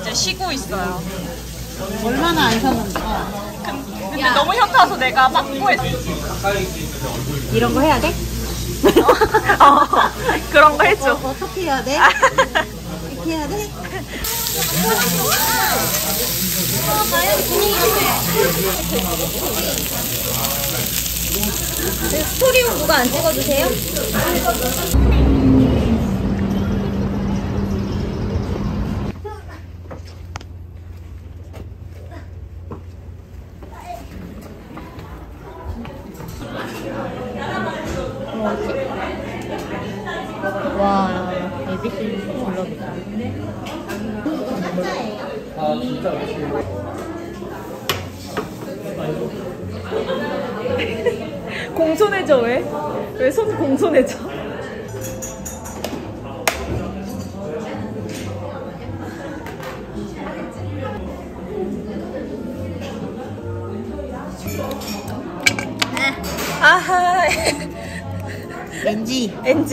이제 쉬고 있어요. 얼마나 안 샀는데. 근데 너무 현타서 내가 막고 했어. 이런 거 해야 돼? 어, 그런 거 해줘. 어떻게 해야 돼? 이렇게 해야 돼? 스토리는 누가 안 찍어주세요? 공손해져 왜? 왜 손 공손해져? 아하 왠지. 엔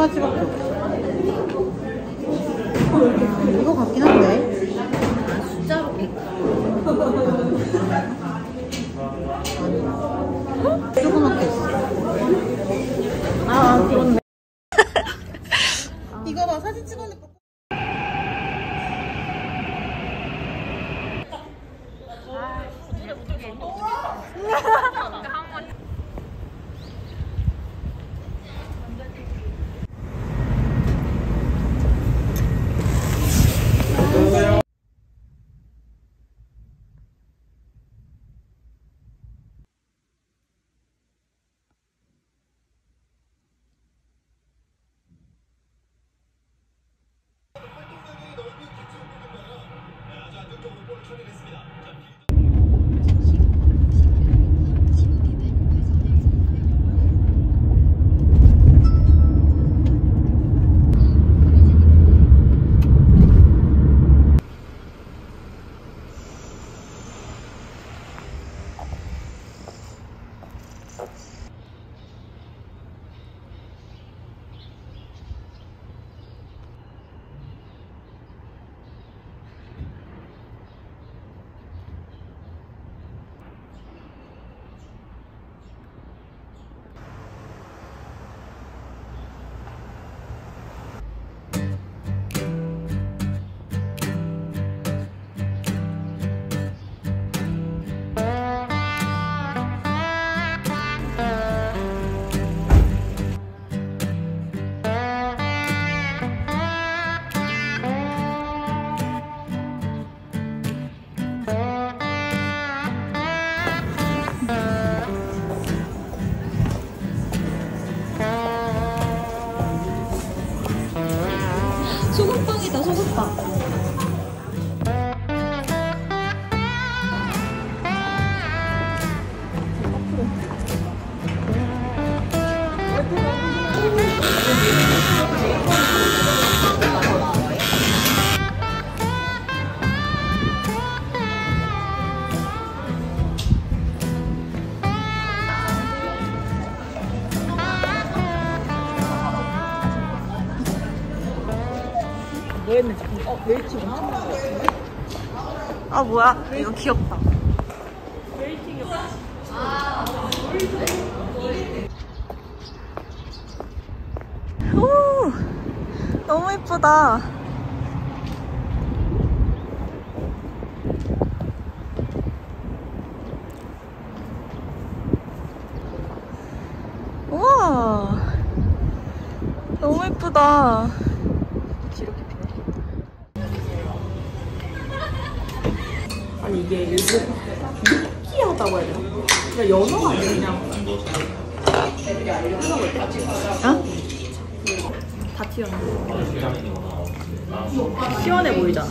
육까지밖에 없어. 소금빵이다, 소금빵. 아 뭐야? 이거 귀엽다. 오 너무 예쁘다 우와 너무 예쁘다 이렇게 피네 아니 이게 느끼하다고 해야 되나? 그냥 연어가 아니라 그냥 다 튀었네. 시원해 보이잖아.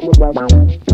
Bye.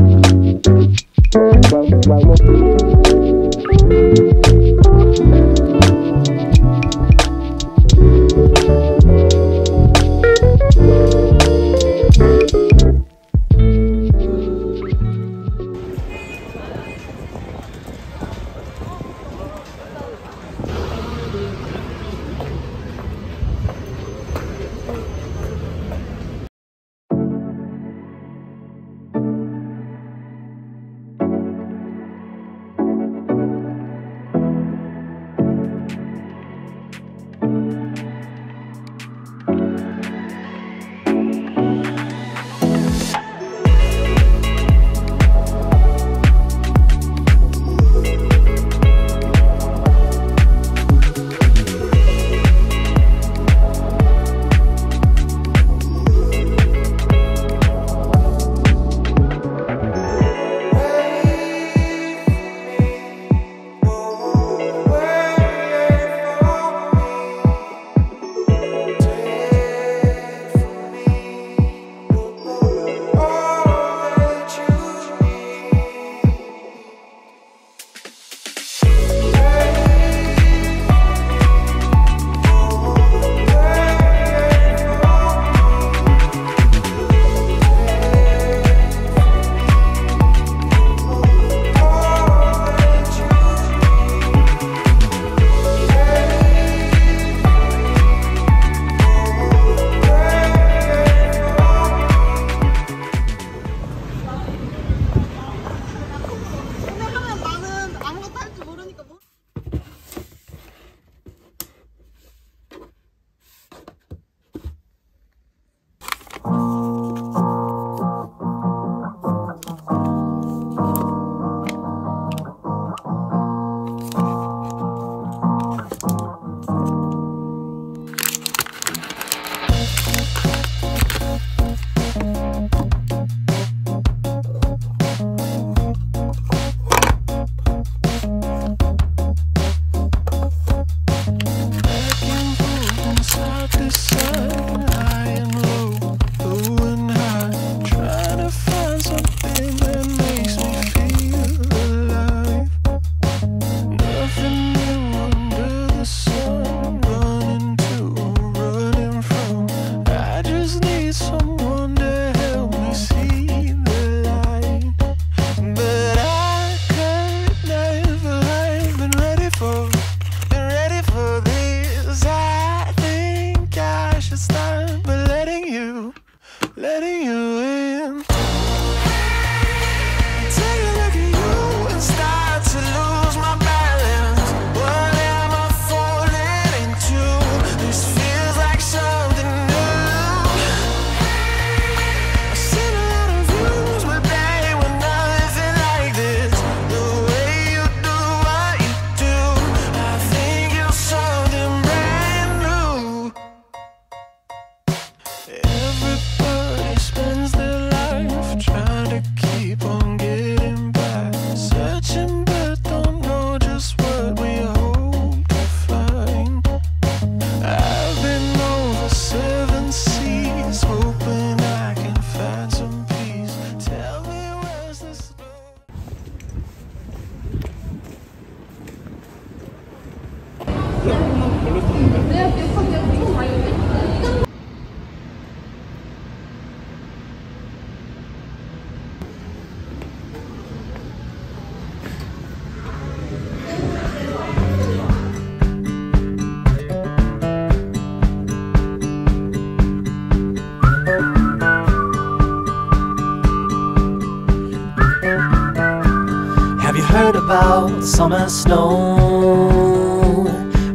heard about summer snow.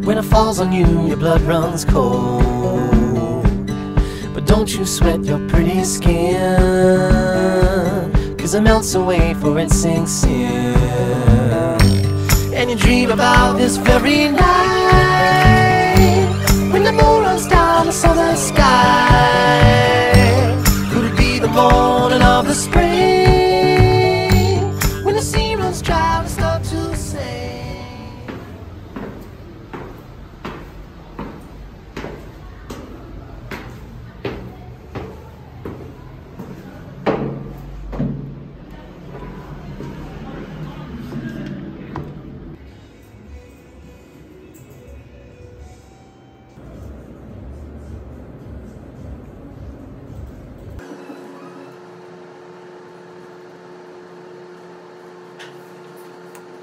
When it falls on you, your blood runs cold. But don't you sweat your pretty skin, cause it melts away for it sinks in. And you dream about this very night, when the moon runs down the summer sky. Could it be the morning of the spring?